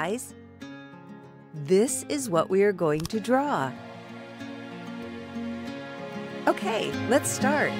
guys. This is what we are going to draw. Okay, let's start.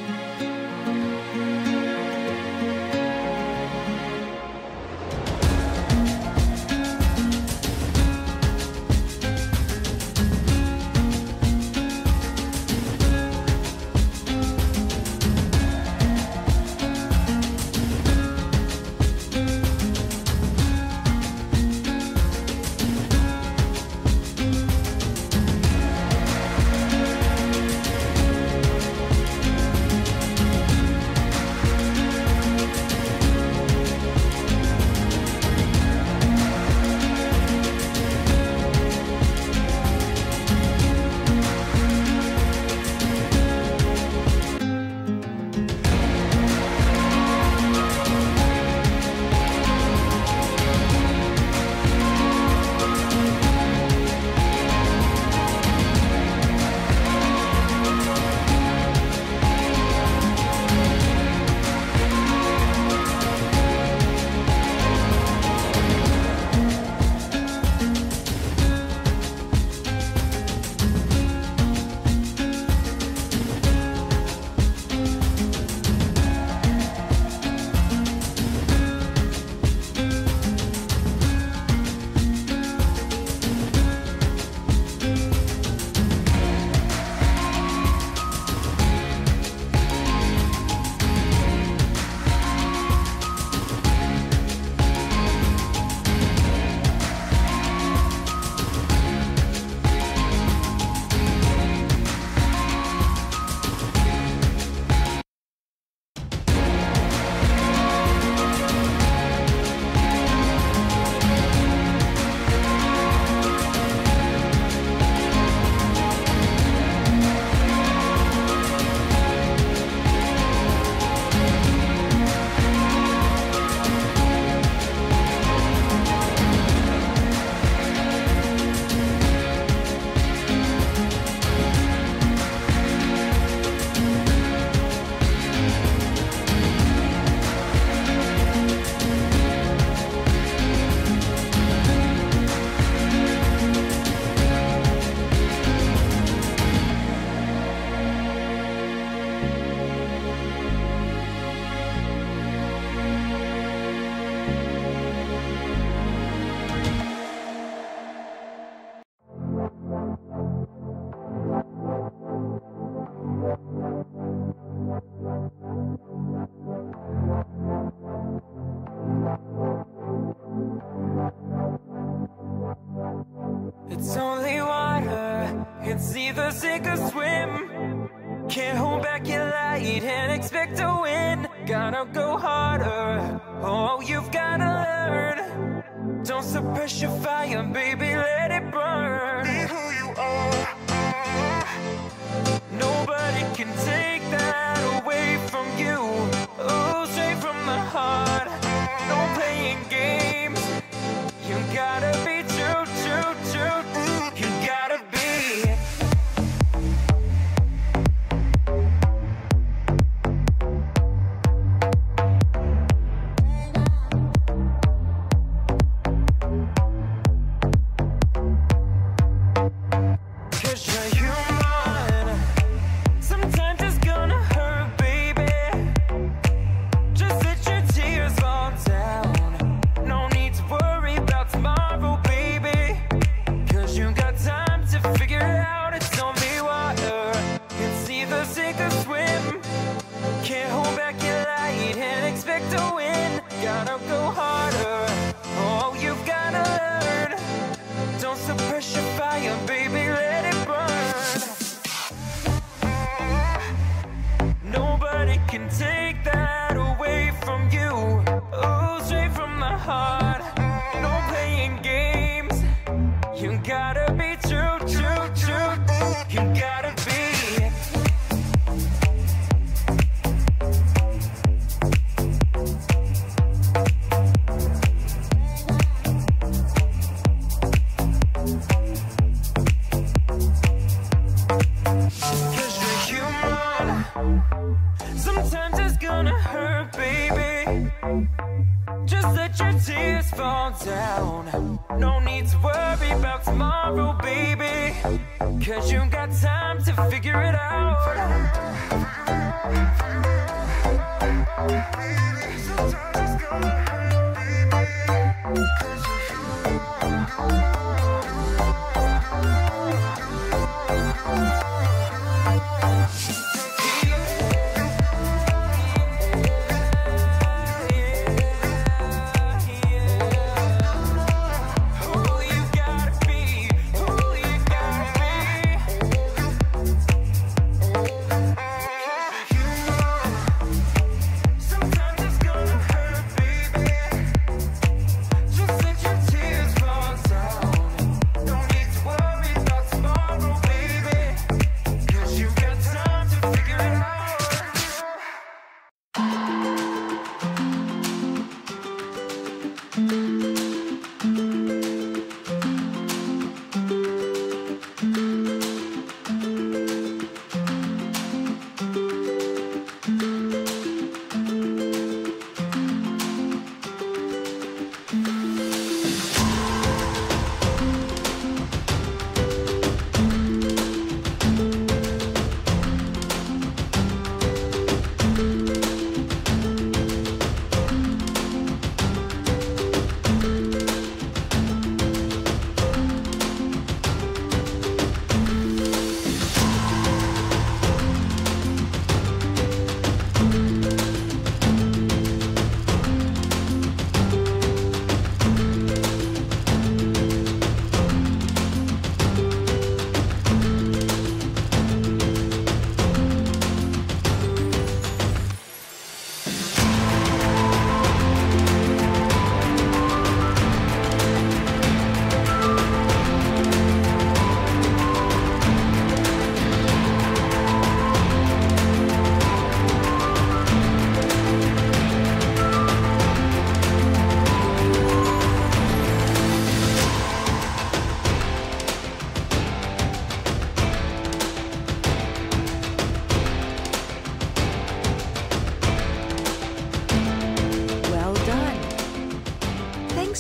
Gotta go harder, oh, you've gotta learn. Don't suppress your fire, baby, let it burn. Be who you are. Nobody can take that away from you. Light and expect to win. Gotta go harder. Oh, you've gotta learn. Don't suppress your fire, baby, let it burn. Nobody can take tomorrow, baby. Cause you got time to figure it out. Sometimes it's gonna hurt, baby. 'Cause Who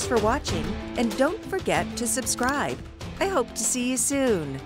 Thanks for watching, and don't forget to subscribe. I hope to see you soon.